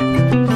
Bye.